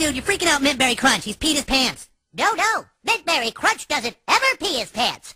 dude, you're freaking out Mintberry Crunch. He's peed his pants. No, no. Mintberry Crunch doesn't ever pee his pants.